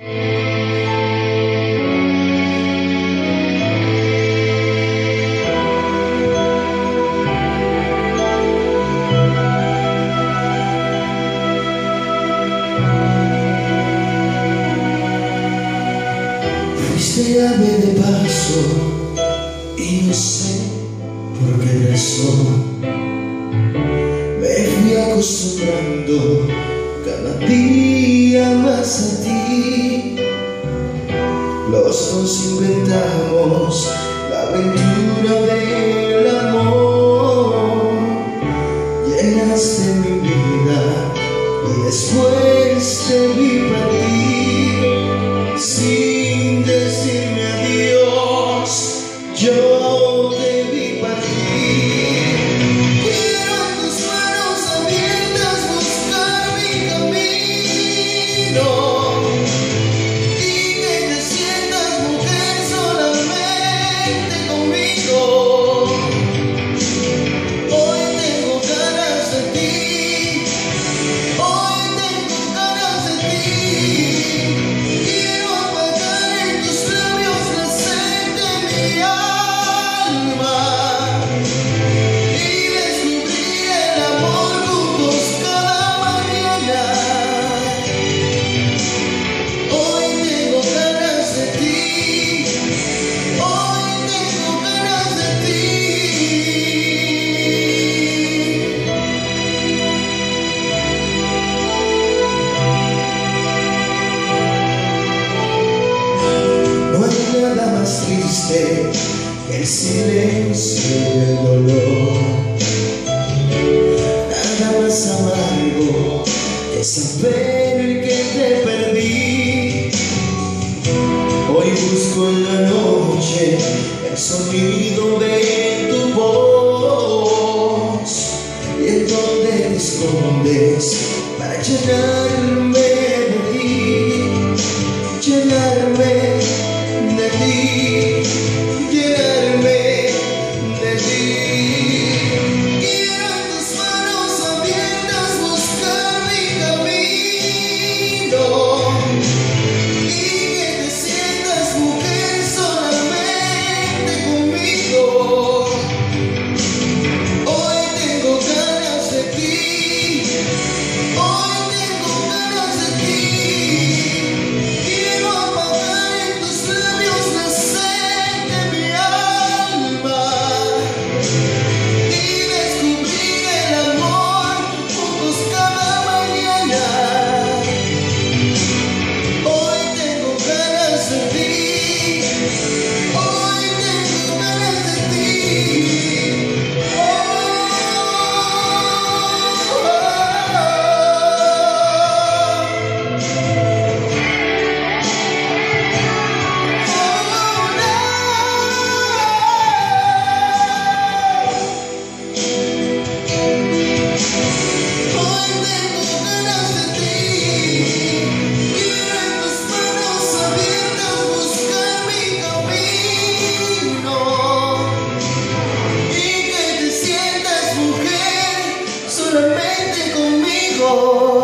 Fuiste ave de paso y no sé por qué razón me fui acostumbrando cada día más. Dos inventamos la aventura del amor, llenaste mi vida y después te vi partir. Sí, decirme adiós, yo debí nada más triste que el silencio y el dolor. Nada más amargo que saber que te perdí. Hoy busco en la noche el sonido de Senhor.